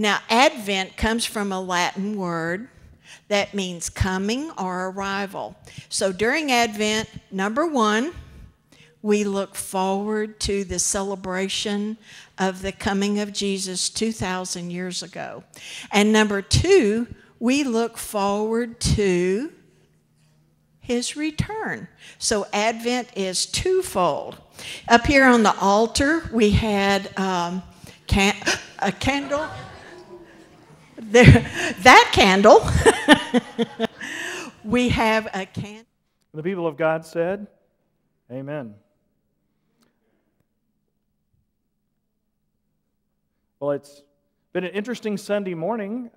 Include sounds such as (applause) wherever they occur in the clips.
Now, Advent comes from a Latin word that means coming or arrival. So during Advent, number one, we look forward to the celebration of the coming of Jesus 2,000 years ago. And number two, we look forward to his return. So Advent is twofold. Up here on the altar, we had um, can- (gasps) a candle. There, that candle. (laughs) we have a candle. The people of God said, Amen. Well, it's been an interesting Sunday morning.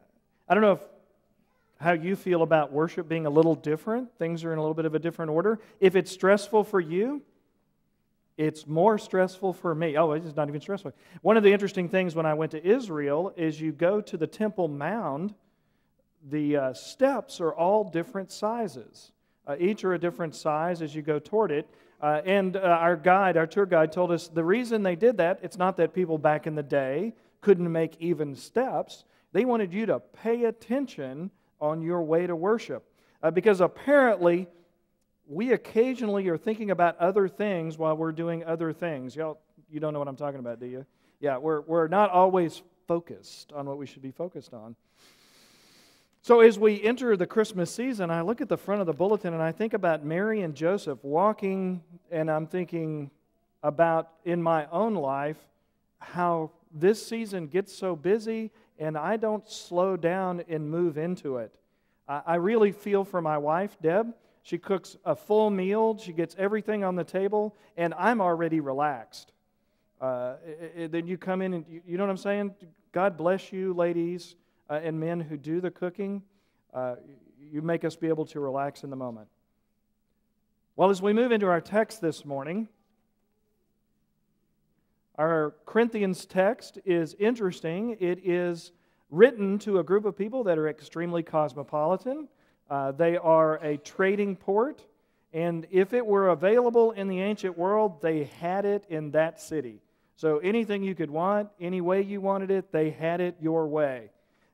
I don't know if how you feel about worship being a little different. Things are in a little bit of a different order. If it's stressful for you, it's more stressful for me. Oh, it's not even stressful. One of the interesting things when I went to Israel is you go to the Temple Mount, the uh, steps are all different sizes. Uh, each are a different size as you go toward it. Uh, and uh, our guide, our tour guide, told us the reason they did that, it's not that people back in the day couldn't make even steps. They wanted you to pay attention on your way to worship. Uh, because apparently, we occasionally are thinking about other things while we're doing other things. Y'all, you don't know what I'm talking about, do you? Yeah, we're, we're not always focused on what we should be focused on. So, as we enter the Christmas season, I look at the front of the bulletin and I think about Mary and Joseph walking, and I'm thinking about in my own life how this season gets so busy and I don't slow down and move into it. I really feel for my wife, Deb. She cooks a full meal, she gets everything on the table, and I'm already relaxed. Uh, then you come in and you, you, know what I'm saying? God bless you, ladies uh, and men who do the cooking. Uh, you make us be able to relax in the moment. Well, as we move into our text this morning, our Corinthians text is interesting. It is written to a group of people that are extremely cosmopolitan. Uh, they are a trading port, and if it were available in the ancient world, they had it in that city. So anything you could want, any way you wanted it, they had it your way.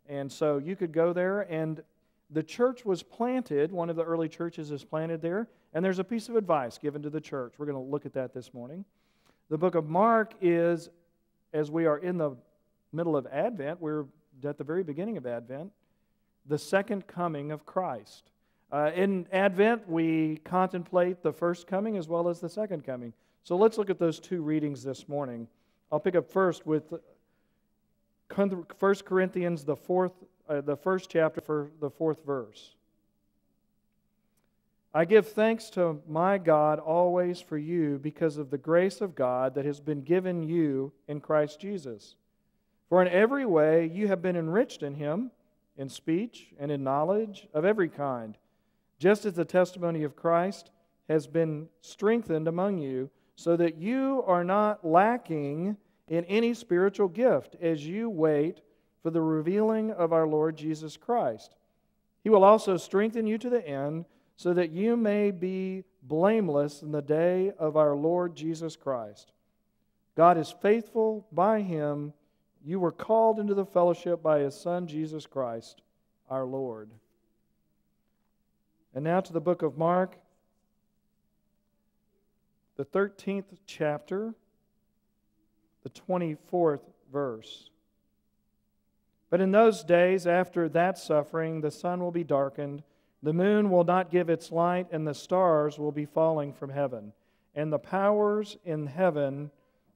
And so you could go there, and the church was planted. One of the early churches is planted there, and there's a piece of advice given to the church. We're going to look at that this morning. The book of Mark is, as we are in the middle of Advent, we're at the very beginning of Advent, the second coming of Christ. Uh, in Advent, we contemplate the first coming as well as the second coming. So let's look at those two readings this morning. I'll pick up first with 1 Corinthians, the, fourth, uh, the first chapter, for the fourth verse. I give thanks to my God always for you because of the grace of God that has been given you in Christ Jesus. For in every way you have been enriched in him, in speech and in knowledge of every kind, just as the testimony of Christ has been strengthened among you, so that you are not lacking in any spiritual gift as you wait for the revealing of our Lord Jesus Christ. He will also strengthen you to the end so that you may be blameless in the day of our Lord Jesus Christ. God is faithful by him. You were called into the fellowship by his Son, Jesus Christ, our Lord. And now to the book of Mark, the 13th chapter, the 24th verse. But in those days, after that suffering, the sun will be darkened the moon will not give its light, and the stars will be falling from heaven, and the powers in heaven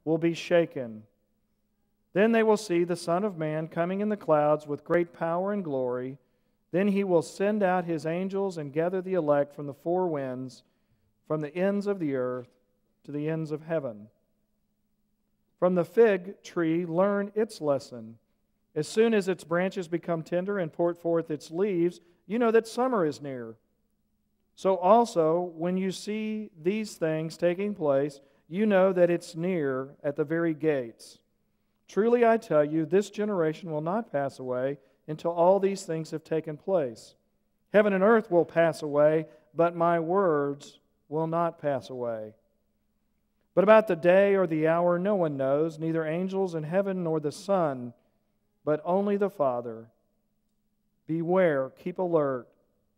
will be shaken. Then they will see the Son of Man coming in the clouds with great power and glory. Then he will send out his angels and gather the elect from the four winds, from the ends of the earth to the ends of heaven. From the fig tree, learn its lesson. As soon as its branches become tender and pour forth its leaves, you know that summer is near. So also, when you see these things taking place, you know that it's near at the very gates. Truly I tell you, this generation will not pass away until all these things have taken place. Heaven and earth will pass away, but my words will not pass away. But about the day or the hour no one knows, neither angels in heaven nor the Son but only the Father. Beware, keep alert,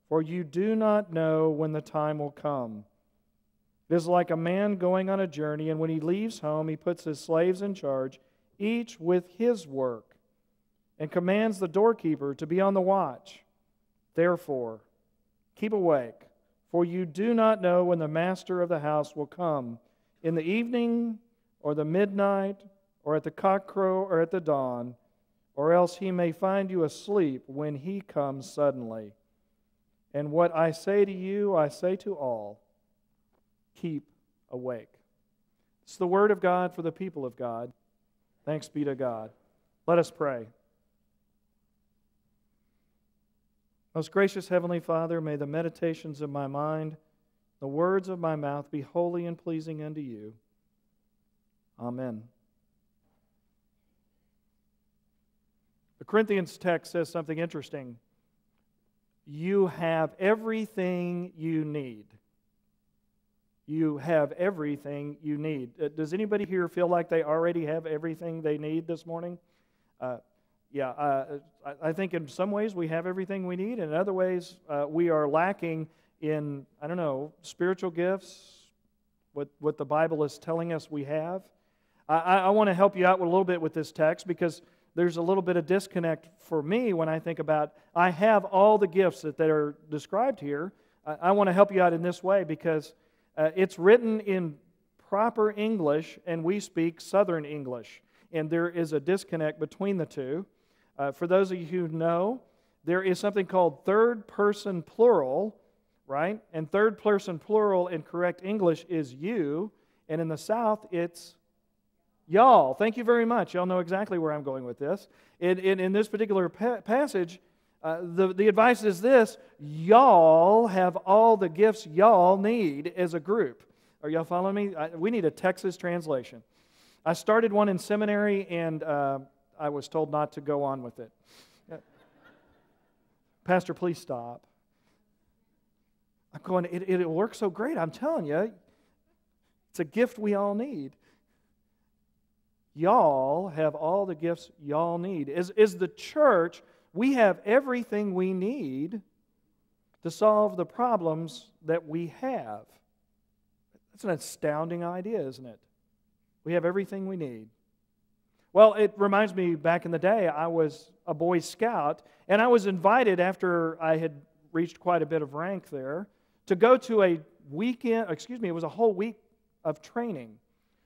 for you do not know when the time will come. It is like a man going on a journey, and when he leaves home, he puts his slaves in charge, each with his work, and commands the doorkeeper to be on the watch. Therefore, keep awake, for you do not know when the master of the house will come in the evening, or the midnight, or at the cockcrow, or at the dawn or else he may find you asleep when he comes suddenly. And what I say to you, I say to all keep awake. It's the word of God for the people of God. Thanks be to God. Let us pray. Most gracious Heavenly Father, may the meditations of my mind, the words of my mouth be holy and pleasing unto you. Amen. The Corinthians text says something interesting. You have everything you need. You have everything you need. Uh, does anybody here feel like they already have everything they need this morning? Uh, yeah, uh, I, I, think in some ways we have everything we need, and in other ways uh, we are lacking in, I don't know, spiritual gifts, what, what the Bible is telling us we have. I, I want to help you out a little bit with this text because there's a little bit of disconnect for me when I think about I have all the gifts that, that are described here. I, I want to help you out in this way because uh, it's written in proper English and we speak Southern English. And there is a disconnect between the two. Uh, for those of you who know, there is something called third person plural, right? And third person plural in correct English is you. And in the South, it's Y'all, thank you very much. Y'all know exactly where I'm going with this. In, in, in this particular pa- passage, uh, the, the advice is this y'all have all the gifts y'all need as a group. Are y'all following me? I, we need a Texas translation. I started one in seminary and uh, I was told not to go on with it. (laughs) Pastor, please stop. I'm going, it, it works so great. I'm telling you, it's a gift we all need. Y'all have all the gifts y'all need. Is, as the church, we have everything we need to solve the problems that we have. That's an astounding idea, isn't it? We have everything we need. Well, it reminds me back in the day, I was a Boy Scout, and I was invited after I had reached quite a bit of rank there to go to a weekend, excuse me, it was a whole week of training.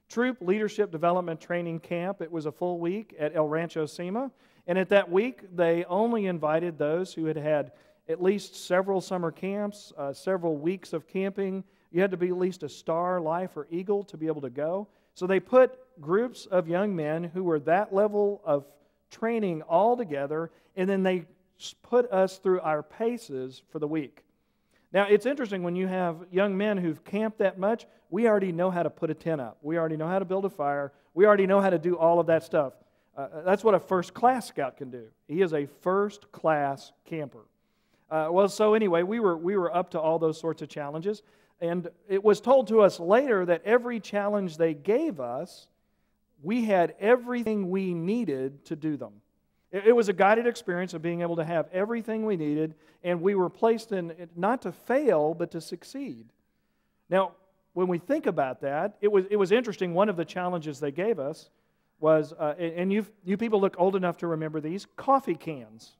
Troop Leadership Development Training Camp. It was a full week at El Rancho Cima. And at that week, they only invited those who had had at least several summer camps, uh, several weeks of camping. You had to be at least a star, life, or eagle to be able to go. So they put groups of young men who were that level of training all together, and then they put us through our paces for the week. Now, it's interesting when you have young men who've camped that much, we already know how to put a tent up. We already know how to build a fire. We already know how to do all of that stuff. Uh, uh that's what a first class scout can do. He is a first class camper. Uh, well, so anyway, we were, we were up to all those sorts of challenges. And it was told to us later that every challenge they gave us, we had everything we needed to do them. It was a guided experience of being able to have everything we needed, and we were placed in not to fail, but to succeed. Now, when we think about that, it was, it was interesting. One of the challenges they gave us was, uh, and you you people look old enough to remember these coffee cans.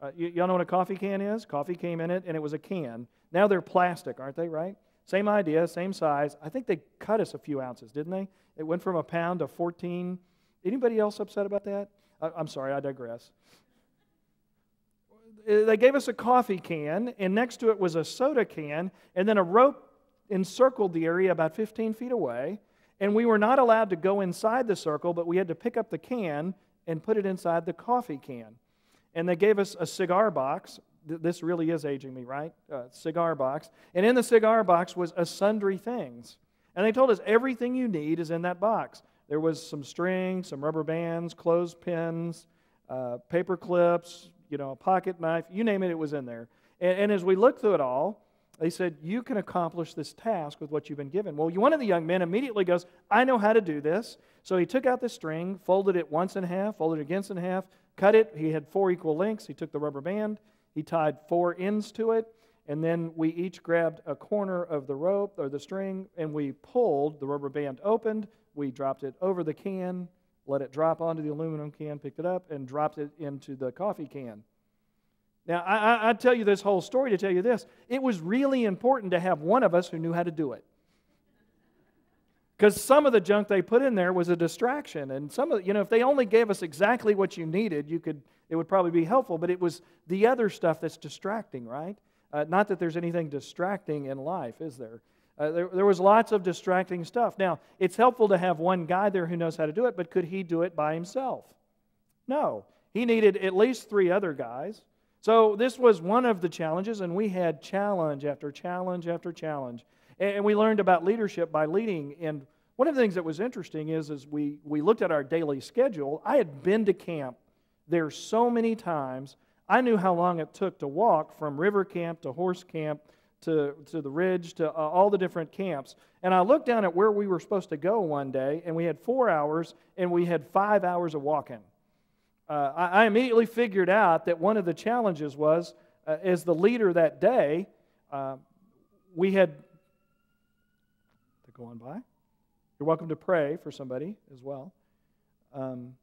Uh, you, y'all know what a coffee can is? Coffee came in it, and it was a can. Now they're plastic, aren't they, right? Same idea, same size. I think they cut us a few ounces, didn't they? It went from a pound to 14. Anybody else upset about that? I'm sorry, I digress. They gave us a coffee can, and next to it was a soda can, and then a rope encircled the area about 15 feet away. And we were not allowed to go inside the circle, but we had to pick up the can and put it inside the coffee can. And they gave us a cigar box. This really is aging me, right? Uh, cigar box. And in the cigar box was a sundry things. And they told us everything you need is in that box. There was some string, some rubber bands, clothespins, uh, paper clips, you know, a pocket knife, you name it, it was in there. And, and as we looked through it all, they said, You can accomplish this task with what you've been given. Well, one of the young men immediately goes, I know how to do this. So he took out the string, folded it once in half, folded it again in half, cut it. He had four equal lengths. He took the rubber band, he tied four ends to it, and then we each grabbed a corner of the rope or the string and we pulled. The rubber band opened. We dropped it over the can, let it drop onto the aluminum can, picked it up, and dropped it into the coffee can. Now, I, I, tell you this whole story to tell you this. It was really important to have one of us who knew how to do it. Because some of the junk they put in there was a distraction. And some of, you know, if they only gave us exactly what you needed, you could, it would probably be helpful. But it was the other stuff that's distracting, right? Uh, not that there's anything distracting in life, is there? Uh, there? There was lots of distracting stuff. Now, it's helpful to have one guy there who knows how to do it, but could he do it by himself? No. He needed at least three other guys. So this was one of the challenges, and we had challenge after challenge after challenge. And we learned about leadership by leading. And one of the things that was interesting is, as we, we looked at our daily schedule, I had been to camp there so many times. I knew how long it took to walk from river camp to horse camp to, to the ridge to uh, all the different camps. And I looked down at where we were supposed to go one day, and we had four hours, and we had five hours of walking uh, I, I, immediately figured out that one of the challenges was, uh, as the leader that day, uh, we had to go on by. You're welcome to pray for somebody as well. Um,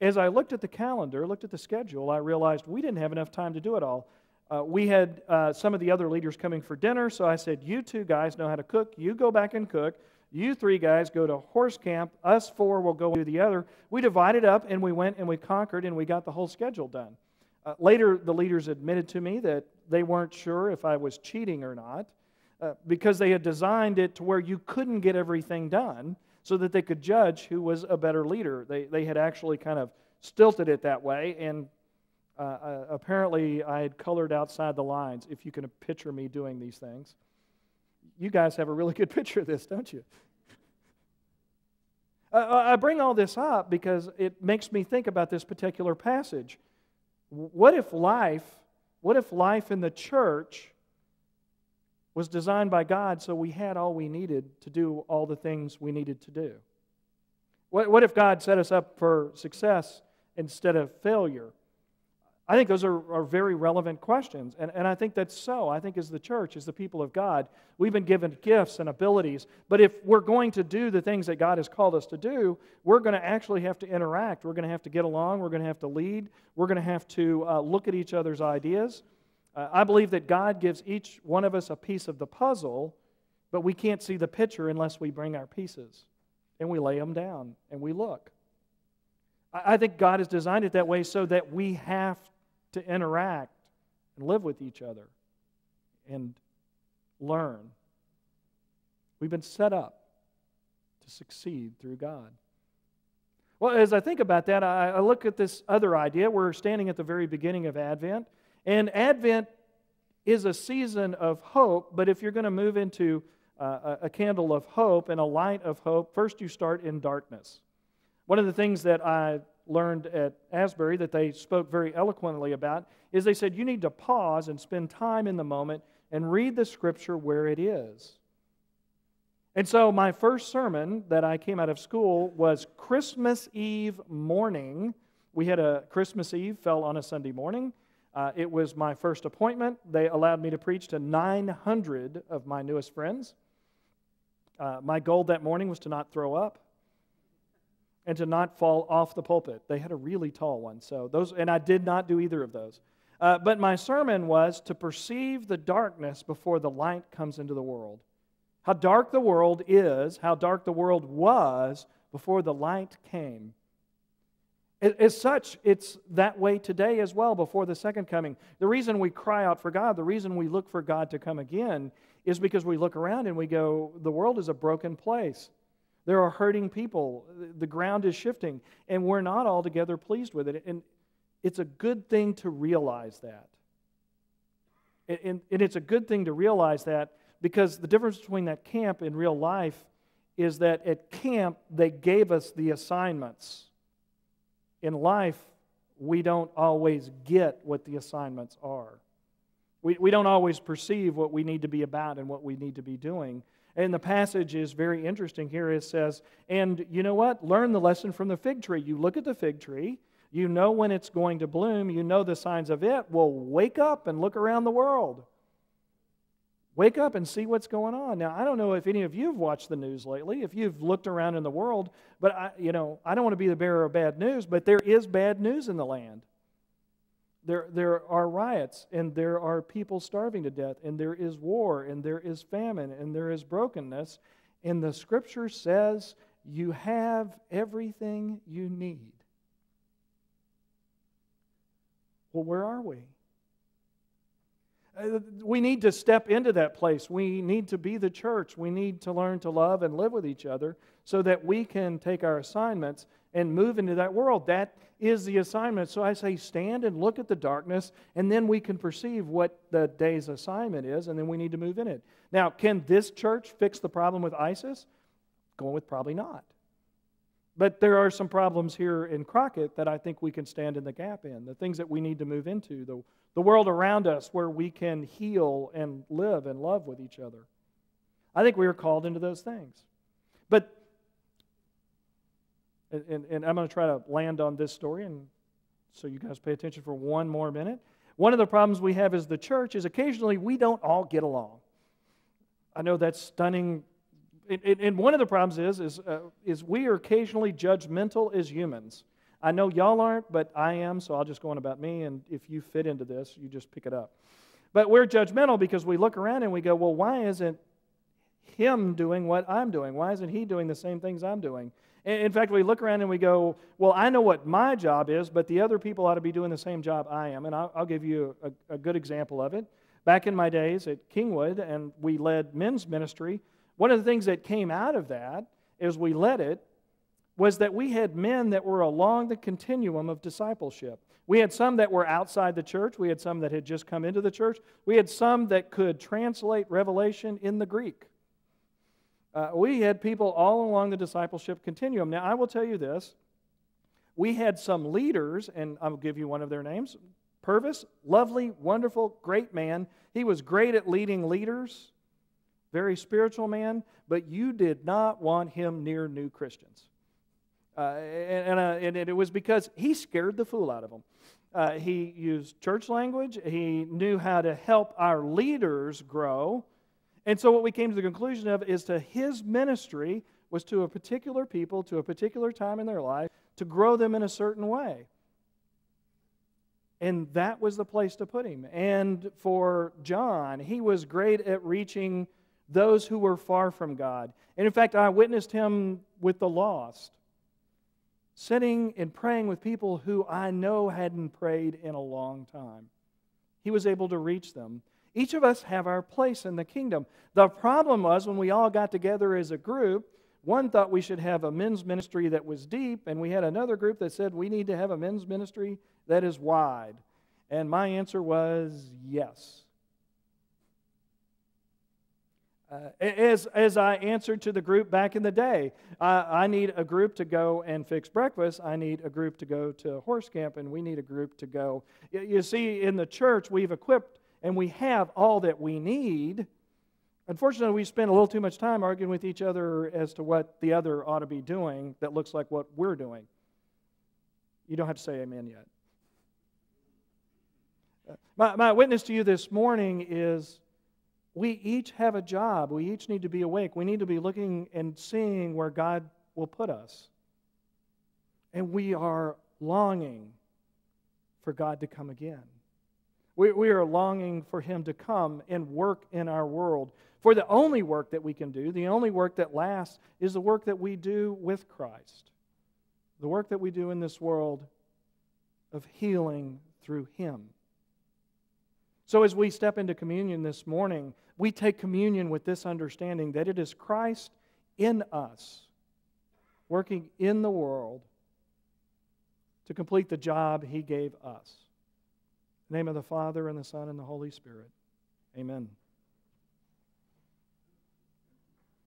as I looked at the calendar, looked at the schedule, I realized we didn't have enough time to do it all. Uh, we had uh, some of the other leaders coming for dinner, so I said, You two guys know how to cook. You go back and cook. You three guys go to horse camp. Us four will go do the other. We divided up and we went and we conquered and we got the whole schedule done. Uh, later, the leaders admitted to me that they weren't sure if I was cheating or not uh, because they had designed it to where you couldn't get everything done so that they could judge who was a better leader. They, they had actually kind of stilted it that way, and uh, uh apparently I had colored outside the lines, if you can picture me doing these things. You guys have a really good (laughs) picture of this, don't you? I bring all this up because it makes me think about this particular passage. What if life, what if life in the church was designed by God so we had all we needed to do all the things we needed to do? What if God set us up for success instead of failure? I think those are, are very relevant questions. And, and I think that's so. I think as the church, as the people of God, we've been given gifts and abilities. But if we're going to do the things that God has called us to do, we're going to actually have to interact. We're going to have to get along. We're going to have to lead. We're going to have to uh, look at each other's ideas. Uh, I believe that God gives each one of us a piece of the puzzle, but we can't see the picture unless we bring our pieces and we lay them down and we look. I think God has designed it that way so that we have to interact and live with each other and learn. We've been set up to succeed through God. Well, as I think about that, I, look at this other idea. We're standing at the very beginning of Advent, and Advent is a season of hope, but if you're going to move into uh, a candle of hope and a light of hope, first you start in darkness. One of the things that I learned at Asbury that they spoke very eloquently about is they said you need to pause and spend time in the moment and read the scripture where it is. And so my first sermon that I came out of school was Christmas Eve morning. We had a Christmas Eve fell on a Sunday morning. Uh, it was my first appointment. They allowed me to preach to 900 of my newest friends. Uh, my goal that morning was to not throw up and to not fall off the pulpit. They had a really tall one, so those, and I did not do either of those. Uh, but my sermon was to perceive the darkness before the light comes into the world. How dark the world is, how dark the world was before the light came. As such, it's that way today as well before the second coming. The reason we cry out for God, the reason we look for God to come again, is because we look around and we go, the world is a broken place. There are hurting people. The ground is shifting, and we're not altogether pleased with it. And it's a good thing to realize that. And, and it's a good thing to realize that because the difference between that camp and real life is that at camp, they gave us the assignments. In life, we don't always get what the assignments are. We, we don't always perceive what we need to be about and what we need to be doing. And the passage is very interesting here. It says, And you know what? Learn the lesson from the fig tree. You look at the fig tree, You know when it's going to bloom. You know the signs of it. Well, wake up and look around the world. Wake up and see what's going on. Now, I don't know if any of you have watched the news lately, if you've looked around in the world, but I, you know, I don't want to be the bearer of bad news, but there is bad news in the land. There, there are riots, and there are people starving to death, and there is war, and there is famine, and there is brokenness. And the scripture says you have everything you need. Well, where are we? Uh, we need to step into that place. We need to be the church. We need to learn to love and live with each other so that we can take our assignments and move into that world. That is the assignment. So I say, stand and look at the darkness, and then we can perceive what the day's assignment is, and then we need to move in it. Now, can this church fix the problem with ISIS? Going with probably not. But there are some problems here in Crockett that I think we can stand in the gap in, the things that we need to move into, the, the world around us where we can heal and live and love with each other. I think we are called into those things. But, and, and I'm going to try to land on this story, and so you guys pay attention for one more minute. One of the problems we have as the church is occasionally we don't all get along. I know that's stunning and, and one of the problems is, is, uh, is we are occasionally judgmental as humans. I know y'all aren't, but I am, so I'll just go on about me, and if you fit into this, you just pick it up. But we're judgmental because we look around and we go, well, why isn't him doing what I'm doing? Why isn't he doing the same things I'm doing? In fact, we look around and we go, well, I know what my job is, but the other people ought to be doing the same job I am. And I'll, I'll give you a, a good example of it. Back in my days at Kingwood, and we led men's ministry, one of the things that came out of that, as we led it, was that we had men that were along the continuum of discipleship. We had some that were outside the church. We had some that had just come into the church. We had some that could translate Revelation in the Greek. Uh, we had people all along the discipleship continuum. Now, I will tell you this. We had some leaders, and I'll give you one of their names. Purvis, lovely, wonderful, great man. He was great at leading leaders very spiritual man, but you did not want him near new Christians. Uh, and, and, uh, and, it was because he scared the fool out of them. Uh, he used church language, he knew how to help our leaders grow. And so, what we came to the conclusion of is to his ministry was to a particular people, to a particular time in their life, to grow them in a certain way. And that was the place to put him. And for John, he was great at reaching those who were far from God. And in fact, I witnessed him with the lost, sitting and praying with people who I know hadn't prayed in a long time. He was able to reach them. Each of us have our place in the kingdom. The problem was when we all got together as a group, one thought we should have a men's ministry that was deep, and we had another group that said we need to have a men's ministry that is wide. And my answer was yes. Uh, as, as I answered to the group back in the day, I need a group to go and fix breakfast. I need a group to go to horse camp, and we need a group to go. You see, in the church, we've equipped and we have all that we need. Unfortunately, we spend a little too much time arguing with each other as to what the other ought to be doing that looks like what we're doing. You don't have to say amen yet. Uh, my, my witness to you this morning is we each have a job. We each need to be awake. We need to be looking and seeing where God will put us. And we are longing for God to come again. We, we are longing for Him to come and work in our world. For the only work that we can do, the only work that lasts, is the work that we do with Christ. The work that we do in this world of healing through Him. So, as we step into communion this morning, we take communion with this understanding that it is Christ in us, working in the world to complete the job he gave us. name of the Father, and the Son, and the Holy Spirit. Amen.